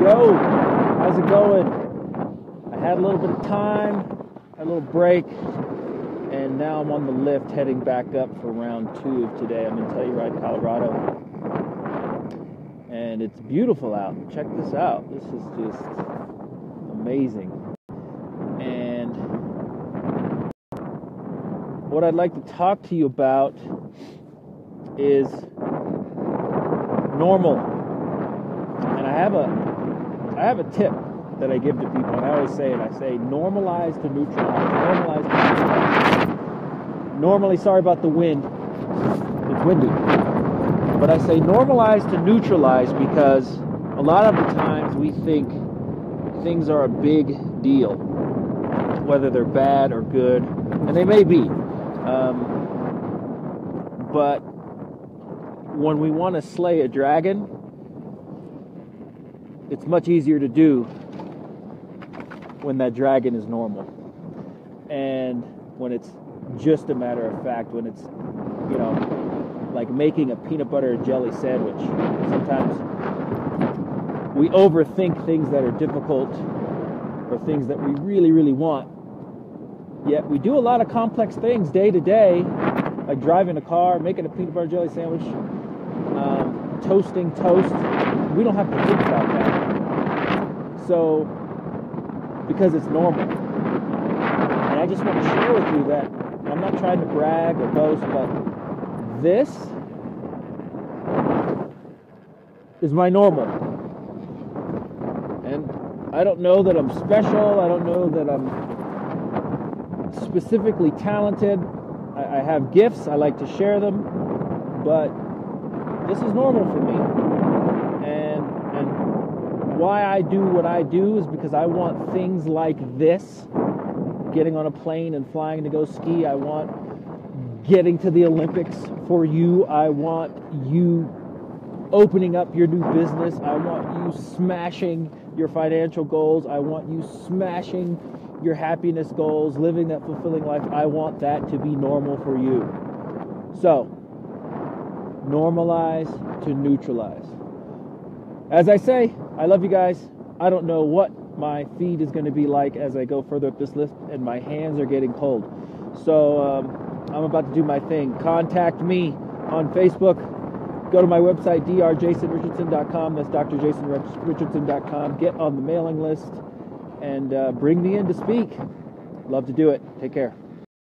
Yo, how's it going? I had a little bit of time, a little break, and now I'm on the lift heading back up for round two of today. I'm in Telluride, Colorado. And it's beautiful out. Check this out. This is just amazing. And what I'd like to talk to you about is normal. And I have a I have a tip that I give to people, and I always say it. I say normalize to neutralize. Normalize to neutralize. Normally, sorry about the wind. It's windy. But I say normalize to neutralize because a lot of the times we think things are a big deal, whether they're bad or good, and they may be. Um, but when we want to slay a dragon, it's much easier to do when that dragon is normal. And when it's just a matter of fact, when it's, you know, like making a peanut butter and jelly sandwich. Sometimes we overthink things that are difficult or things that we really, really want. Yet we do a lot of complex things day to day, like driving a car, making a peanut butter and jelly sandwich, um, toasting toast. We don't have to think about that. So, because it's normal. And I just want to share with you that I'm not trying to brag or boast, but this is my normal. And I don't know that I'm special. I don't know that I'm specifically talented. I, I have gifts. I like to share them. But this is normal for me why I do what I do is because I want things like this getting on a plane and flying to go ski. I want getting to the Olympics for you. I want you opening up your new business. I want you smashing your financial goals. I want you smashing your happiness goals, living that fulfilling life. I want that to be normal for you. So, normalize to neutralize. As I say, I love you guys. I don't know what my feed is going to be like as I go further up this list, and my hands are getting cold. So um, I'm about to do my thing. Contact me on Facebook. Go to my website, drjasonrichardson.com. That's drjasonrichardson.com. Get on the mailing list and uh, bring me in to speak. Love to do it. Take care.